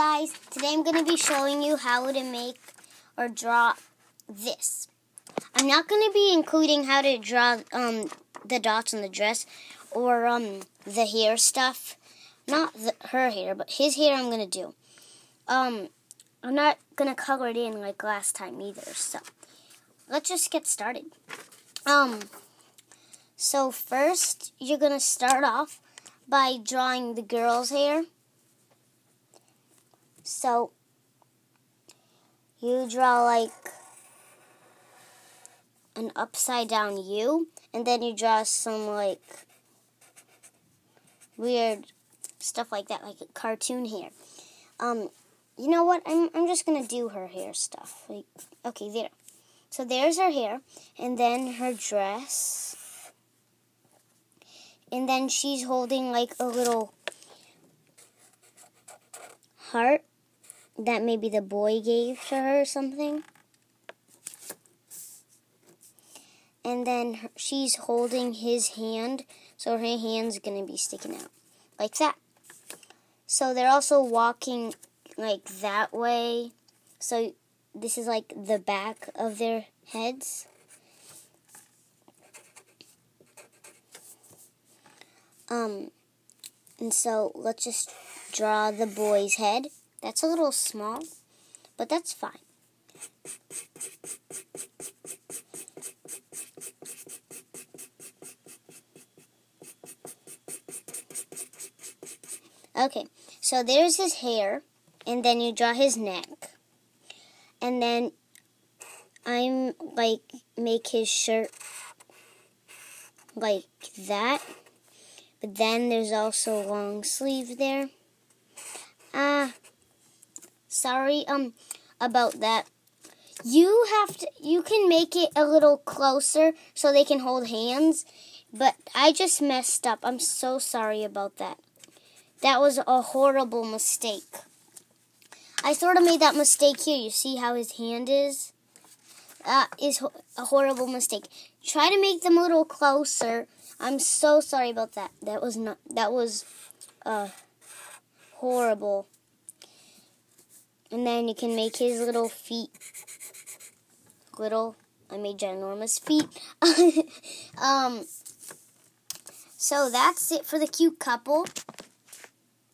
guys, today I'm going to be showing you how to make or draw this. I'm not going to be including how to draw um, the dots on the dress or um, the hair stuff. Not the, her hair, but his hair I'm going to do. Um, I'm not going to color it in like last time either, so let's just get started. Um, so first, you're going to start off by drawing the girl's hair. So you draw like an upside down U, and then you draw some like weird stuff like that, like a cartoon hair. Um, you know what? I'm I'm just gonna do her hair stuff. Like, okay, there. So there's her hair, and then her dress, and then she's holding like a little heart that maybe the boy gave to her or something. And then she's holding his hand, so her hand's to be sticking out like that. So they're also walking like that way. So this is like the back of their heads. Um, and so let's just draw the boy's head. That's a little small, but that's fine. Okay, so there's his hair, and then you draw his neck, and then I'm like make his shirt like that, but then there's also long sleeve there. Ah, sorry um about that. You have to you can make it a little closer so they can hold hands, but I just messed up. I'm so sorry about that. That was a horrible mistake. I sort of made that mistake here. You see how his hand is? That is a horrible mistake. Try to make them a little closer. I'm so sorry about that. That was not that was uh horrible. And then you can make his little feet little. I made ginormous feet. um, so that's it for the cute couple.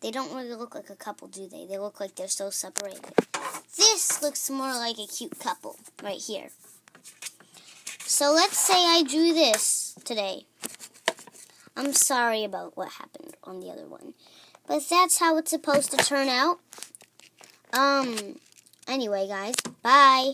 They don't really look like a couple, do they? They look like they're so separated. This looks more like a cute couple right here. So let's say I drew this today. I'm sorry about what happened on the other one. But that's how it's supposed to turn out. Um, anyway, guys, bye.